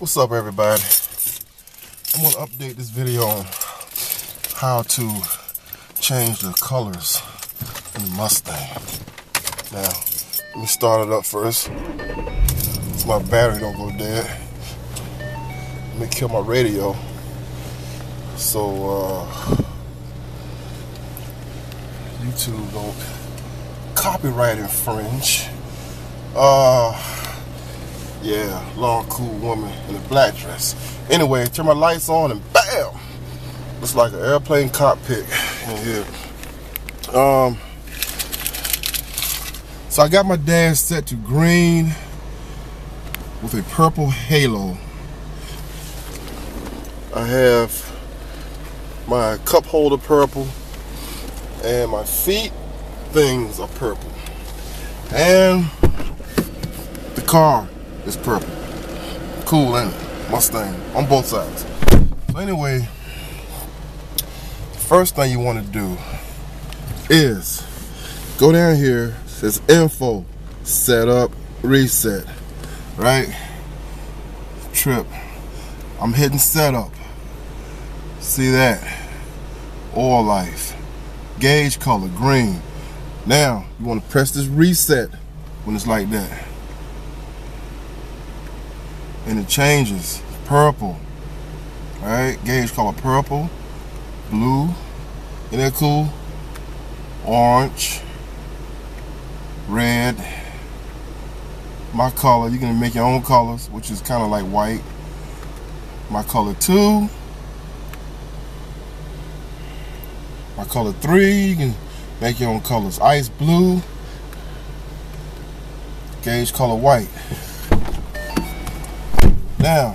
What's up everybody? I'm gonna update this video on how to change the colors in the Mustang. Now, let me start it up first. So my battery don't go dead. Let me kill my radio. So uh, YouTube don't copyright infringe. Uh yeah, long, cool woman in a black dress. Anyway, turn my lights on and bam! Looks like an airplane cockpit in here. Um, so I got my dash set to green with a purple halo. I have my cup holder purple and my feet things are purple. And the car is purple. Cool, ain't it? Mustang on both sides. So anyway, first thing you want to do is go down here. Says info, setup, reset. Right? Trip. I'm hitting setup. See that? Oil life. Gauge color, green. Now, you want to press this reset when it's like that and it changes. Purple. Alright, gauge color purple, blue, isn't that cool? Orange, red. My color, you can make your own colors, which is kind of like white. My color two. My color three, you can make your own colors. Ice blue, gauge color white. Now,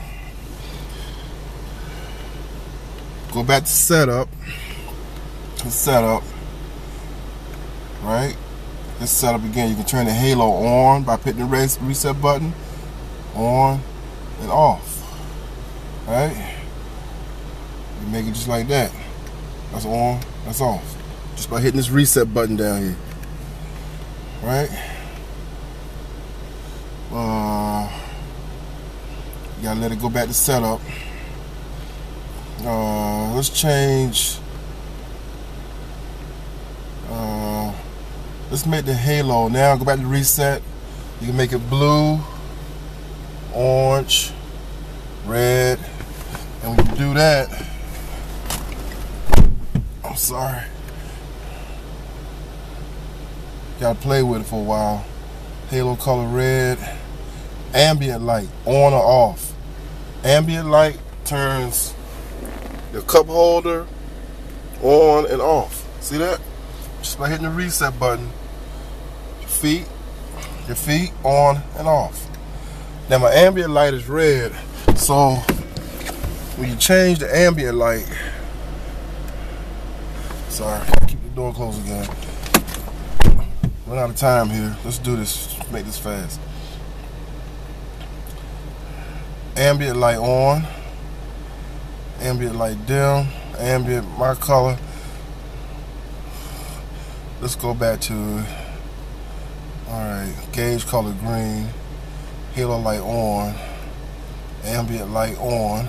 go back to setup. Setup. Right? This setup again. You can turn the halo on by hitting the reset button. On and off. Right? You make it just like that. That's on, that's off. Just by hitting this reset button down here. Right? Let it go back to setup. Uh, let's change. Uh, let's make the halo now. Go back to reset. You can make it blue, orange, red, and when you do that, I'm sorry. Gotta play with it for a while. Halo color red, ambient light on or off ambient light turns your cup holder on and off. See that? Just by hitting the reset button. Your feet, your feet on and off. Now my ambient light is red, so when you change the ambient light, sorry, keep the door closed again. Run out of time here. Let's do this. Make this fast ambient light on, ambient light dim, ambient my color. Let's go back to alright, gauge color green, halo light on, ambient light on,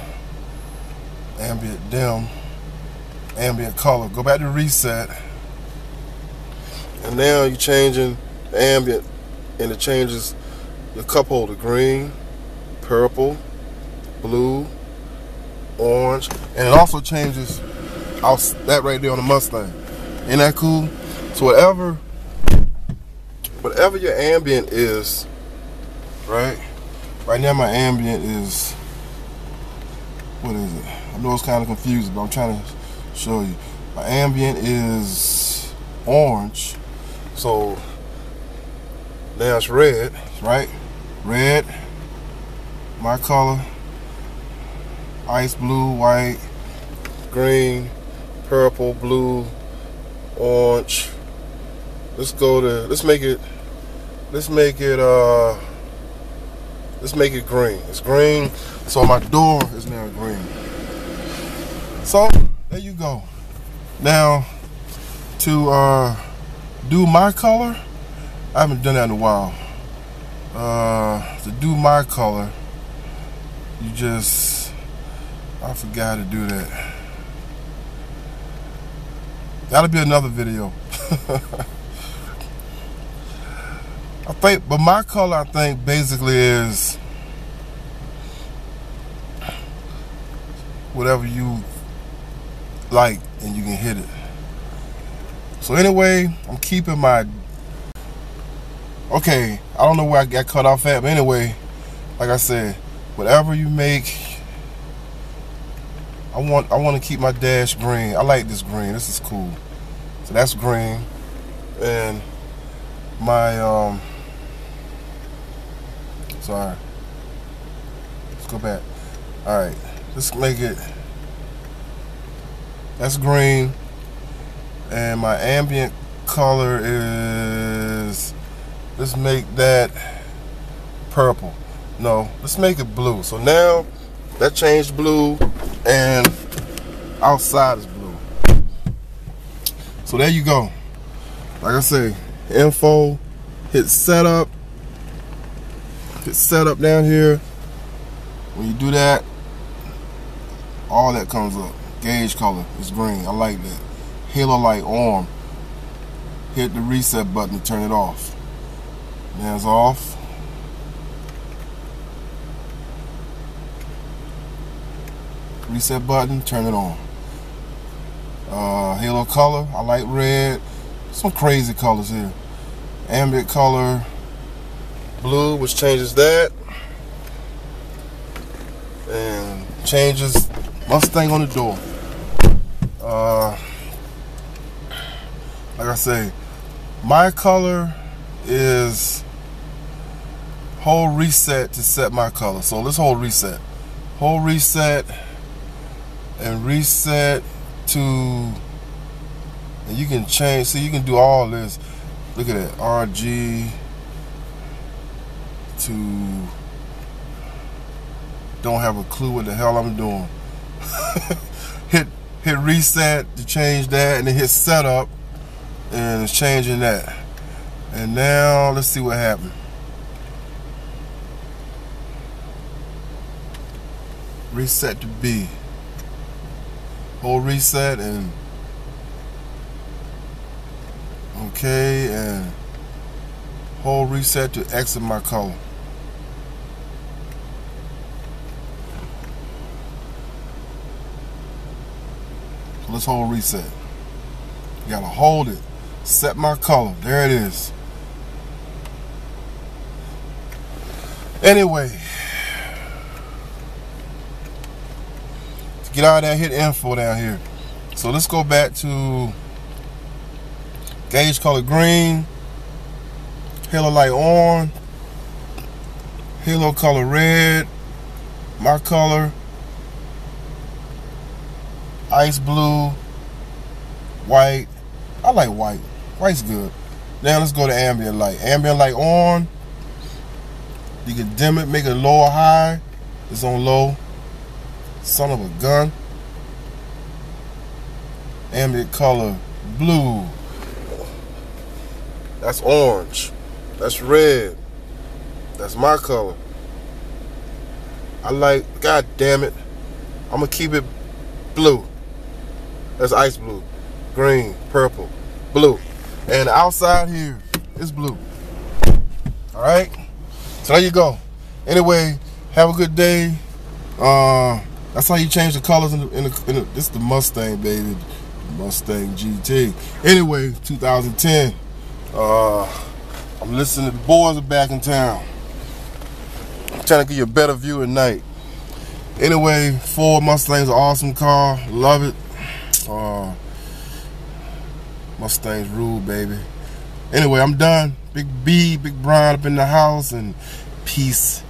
ambient dim, ambient color. Go back to reset. And now you're changing ambient and it changes your cup holder green, purple, blue, orange, and it also changes out that right there on the Mustang. Ain't that cool? So whatever, whatever your ambient is, right? Right now my ambient is, what is it? I know it's kind of confusing, but I'm trying to show you. My ambient is orange, so now it's red, right? Red, my color, ice blue, white, green, purple, blue, orange. Let's go to let's make it let's make it uh let's make it green. It's green, so my door is now green. So there you go. Now to uh do my color, I haven't done that in a while. Uh to do my color you just I forgot to do that. That'll be another video. I think, but my color, I think, basically is whatever you like and you can hit it. So anyway, I'm keeping my, okay, I don't know where I got cut off at, but anyway, like I said, whatever you make, I want I want to keep my dash green. I like this green. This is cool. So that's green. And my um sorry. Let's go back. Alright. Let's make it that's green. And my ambient color is let's make that purple. No, let's make it blue. So now that changed blue and outside is blue. So there you go. Like I say, info, hit setup, hit setup down here. When you do that, all that comes up. Gauge color is green. I like that. Halo light on. Hit the reset button to turn it off. Now it's off. Reset button, turn it on. Uh, halo color, I like red. Some crazy colors here. Ambient color, blue, which changes that. And changes Mustang on the door. Uh, like I say, my color is whole reset to set my color. So let's hold reset. Whole reset and reset to and you can change see you can do all this. Look at that RG to don't have a clue what the hell I'm doing. Hit hit reset to change that and then hit setup and it's changing that. And now let's see what happened. Reset to B whole reset and okay and whole reset to exit my color. So let's hold reset. You gotta hold it. Set my color. There it is. Anyway get of there, hit info down here. So let's go back to gauge color green, halo light on, halo color red, my color, ice blue, white. I like white. White's good. Now let's go to ambient light. Ambient light on. You can dim it, make it low or high. It's on low. Son of a gun. Ambient color, blue. That's orange. That's red. That's my color. I like, god damn it. I'm gonna keep it blue. That's ice blue. Green, purple, blue. And outside here is blue. All right? So there you go. Anyway, have a good day. Uh, that's how you change the colors in the, in the, in the this is the Mustang, baby. Mustang GT. Anyway, 2010. Uh, I'm listening. The boys are back in town. I'm trying to give you a better view at night. Anyway, Ford Mustang's an awesome car. Love it. Uh, Mustang's rule, baby. Anyway, I'm done. Big B, Big Brian up in the house, and peace